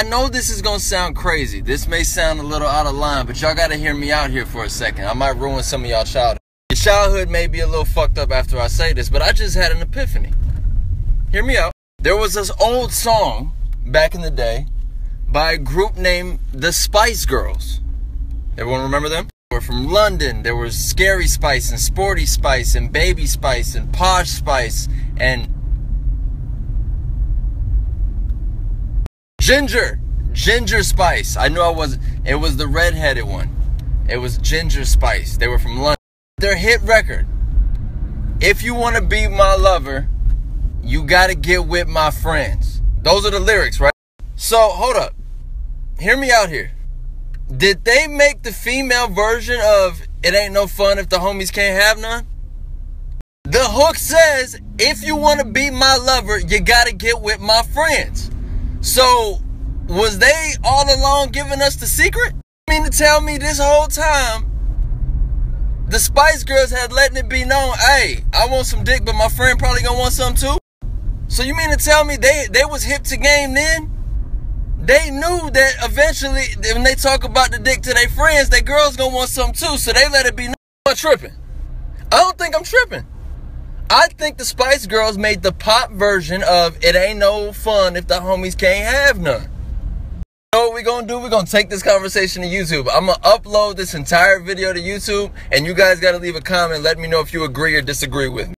I know this is gonna sound crazy. This may sound a little out of line, but y'all gotta hear me out here for a second. I might ruin some of y'all childhood. Your childhood may be a little fucked up after I say this, but I just had an epiphany. Hear me out. There was this old song back in the day by a group named the Spice Girls. Everyone remember them? They were from London. There was Scary Spice and Sporty Spice and Baby Spice and Posh Spice and Ginger, Ginger Spice. I knew I was. It was the redheaded one. It was Ginger Spice. They were from London. Their hit record. If you want to be my lover, you gotta get with my friends. Those are the lyrics, right? So hold up. Hear me out here. Did they make the female version of "It Ain't No Fun If the Homies Can't Have None"? The hook says, "If you want to be my lover, you gotta get with my friends." So, was they all along giving us the secret? I mean to tell me this whole time, the Spice Girls had letting it be known, hey, I want some dick, but my friend probably gonna want some too? So you mean to tell me they, they was hip to game then? They knew that eventually, when they talk about the dick to their friends, their girls gonna want some too, so they let it be known. I'm tripping. I don't think I'm tripping. I think the Spice Girls made the pop version of It Ain't No Fun If the Homies Can't Have None. Know what we're gonna do? We're gonna take this conversation to YouTube. I'm gonna upload this entire video to YouTube, and you guys gotta leave a comment. Let me know if you agree or disagree with me.